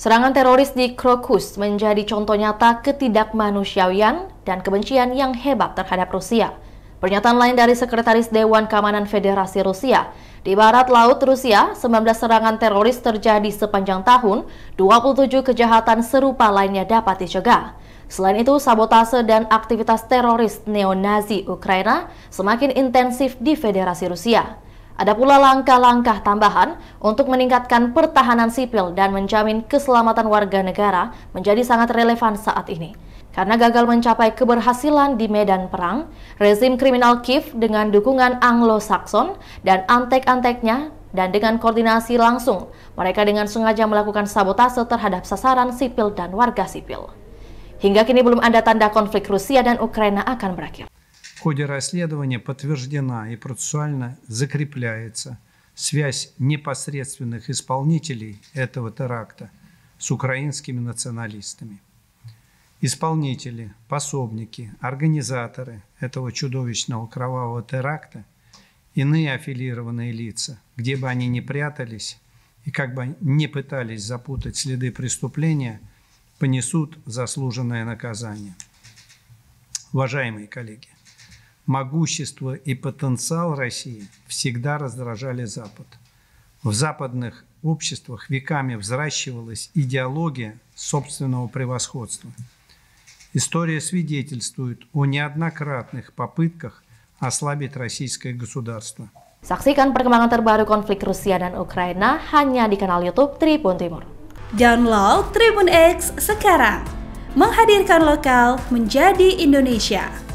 Serangan teroris di Krokus menjadi contoh nyata ketidakmanusiawian dan kebencian yang hebat terhadap Rusia. Pernyataan lain dari Sekretaris Dewan Keamanan Federasi Rusia, di barat laut Rusia, 19 serangan teroris terjadi sepanjang tahun, 27 kejahatan serupa lainnya dapat dicegah. Selain itu, sabotase dan aktivitas teroris neo-Nazi Ukraina semakin intensif di Federasi Rusia. Ada pula langkah-langkah tambahan untuk meningkatkan pertahanan sipil dan menjamin keselamatan warga negara menjadi sangat relevan saat ini. Karena gagal mencapai keberhasilan di medan perang, rezim kriminal Kiev dengan dukungan Anglo-Saxon dan antek-anteknya dan dengan koordinasi langsung, mereka dengan sengaja melakukan sabotase terhadap sasaran sipil dan warga sipil. Hingga kini belum ada tanda konflik Rusia dan Ukraina akan berakhir. В ходе расследования подтверждена и процессуально закрепляется связь непосредственных исполнителей этого теракта с украинскими националистами. Исполнители, пособники, организаторы этого чудовищного кровавого теракта, иные аффилированные лица, где бы они ни прятались и как бы не пытались запутать следы преступления, понесут заслуженное наказание. Уважаемые коллеги, могущество и потенциал России всегда раздражали Запад. В западных обществах веками взращивалась идеология собственного превосходства. История свидетельствует о неоднократных попытках ослабить российское государство. Saksikan perkembangan terbaru konflik Rusia dan Ukraina hanya di kanal YouTube Tribun Timur. Download Tribun X sekarang. Menghadirkan lokal menjadi Indonesia.